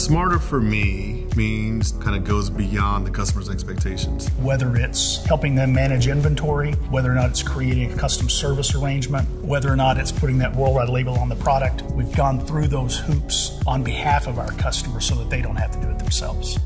Smarter for me means kind of goes beyond the customer's expectations. Whether it's helping them manage inventory, whether or not it's creating a custom service arrangement, whether or not it's putting that worldwide label on the product, we've gone through those hoops on behalf of our customers so that they don't have to do it themselves.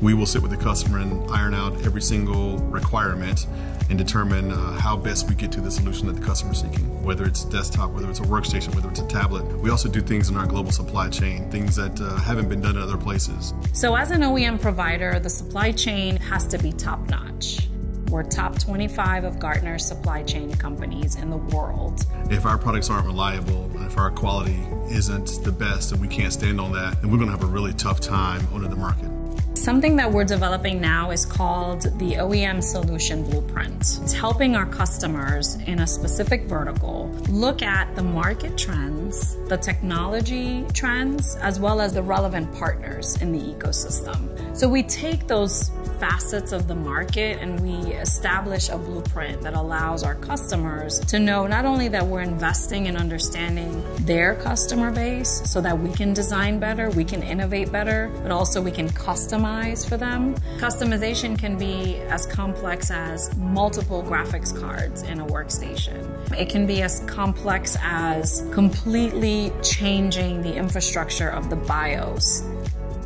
We will sit with the customer and iron out every single requirement and determine uh, how best we get to the solution that the customer is seeking, whether it's desktop, whether it's a workstation, whether it's a tablet. We also do things in our global supply chain, things that uh, haven't been done in other places. So, as an OEM provider, the supply chain has to be top notch. We're top 25 of Gartner's supply chain companies in the world. If our products aren't reliable, and if our quality isn't the best, and we can't stand on that, then we're going to have a really tough time owning the market. Something that we're developing now is called the OEM Solution Blueprint. It's helping our customers in a specific vertical look at the market trends, the technology trends, as well as the relevant partners in the ecosystem. So we take those facets of the market and we establish a blueprint that allows our customers to know not only that we're investing in understanding their customer base so that we can design better, we can innovate better, but also we can customize for them. Customization can be as complex as multiple graphics cards in a workstation. It can be as complex as completely changing the infrastructure of the BIOS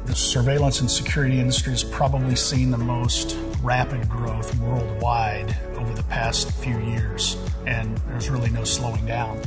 the surveillance and security industry has probably seen the most rapid growth worldwide over the past few years, and there's really no slowing down.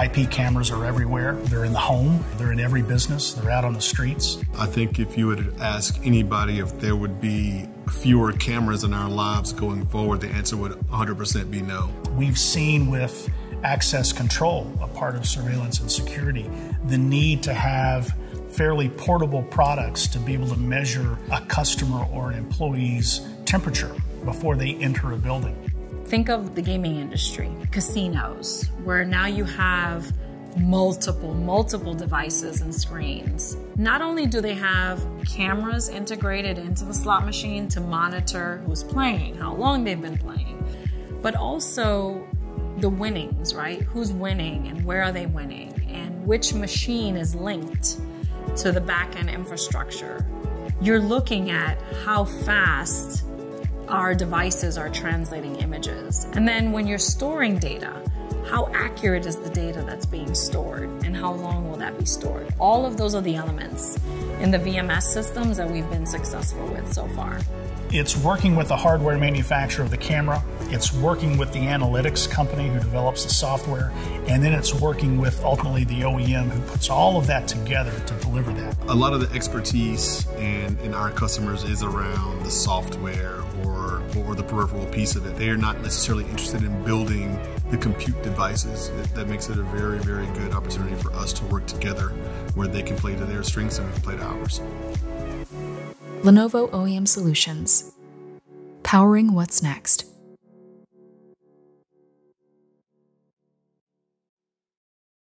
IP cameras are everywhere. They're in the home, they're in every business, they're out on the streets. I think if you would ask anybody if there would be fewer cameras in our lives going forward, the answer would 100% be no. We've seen with access control, a part of surveillance and security, the need to have fairly portable products to be able to measure a customer or an employee's temperature before they enter a building. Think of the gaming industry, casinos, where now you have multiple, multiple devices and screens. Not only do they have cameras integrated into the slot machine to monitor who's playing, how long they've been playing, but also the winnings, right? Who's winning and where are they winning and which machine is linked to the backend infrastructure. You're looking at how fast our devices are translating images. And then when you're storing data, how accurate is the data that's being stored how long will that be stored? All of those are the elements in the VMS systems that we've been successful with so far. It's working with the hardware manufacturer of the camera, it's working with the analytics company who develops the software, and then it's working with ultimately the OEM who puts all of that together to deliver that. A lot of the expertise in, in our customers is around the software or, or the peripheral piece of it. They are not necessarily interested in building the compute devices. That makes it a very, very good opportunity for us to work together where they can play to their strengths and we can play to ours. Lenovo OEM Solutions. Powering what's next.